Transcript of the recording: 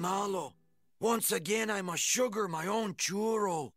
malo. Once again I must sugar my own churro.